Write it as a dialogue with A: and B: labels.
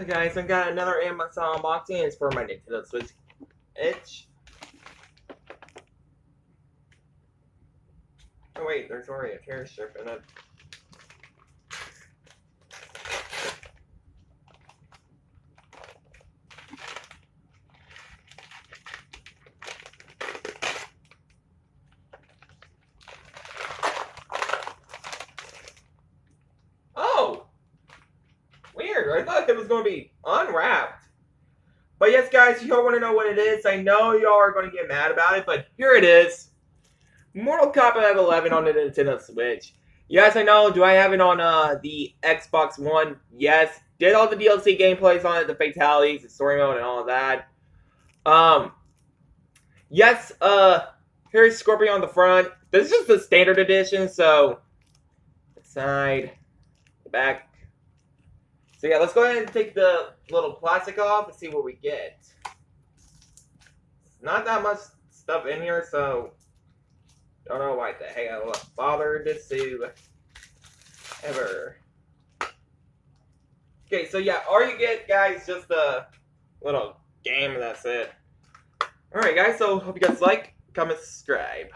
A: Hey guys, I've got another Amazon unboxing. It's for my Nintendo Switch itch. Oh wait, there's already a tear strip in it. Oh! Weird. I thought it was going to be unwrapped. But yes, guys, y'all want to know what it is. I know y'all are going to get mad about it, but here it is. Mortal Kombat 11 on the Nintendo Switch. Yes, I know. Do I have it on uh, the Xbox One? Yes. Did all the DLC gameplays on it, the fatalities, the story mode, and all that. Um, yes, uh, here's Scorpion on the front. This is just the standard edition, so side, the back. So yeah, let's go ahead and take the little plastic off and see what we get. Not that much stuff in here, so don't know why the hell I bothered to ever. Okay, so yeah, all you get, guys, just a little game, that's it. Alright, guys, so hope you guys like, comment, subscribe.